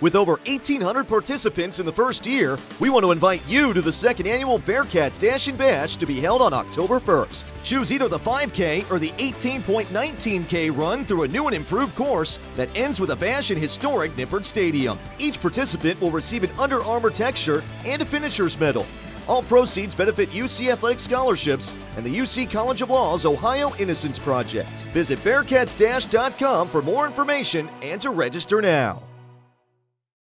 With over 1,800 participants in the first year, we want to invite you to the second annual Bearcats Dash and Bash to be held on October 1st. Choose either the 5K or the 18.19K run through a new and improved course that ends with a bash in historic Nippert Stadium. Each participant will receive an Under Armour tech shirt and a finisher's medal. All proceeds benefit UC Athletic Scholarships and the UC College of Law's Ohio Innocence Project. Visit Bearcats-.com for more information and to register now.